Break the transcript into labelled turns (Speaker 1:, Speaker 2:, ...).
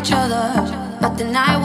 Speaker 1: each other, but the night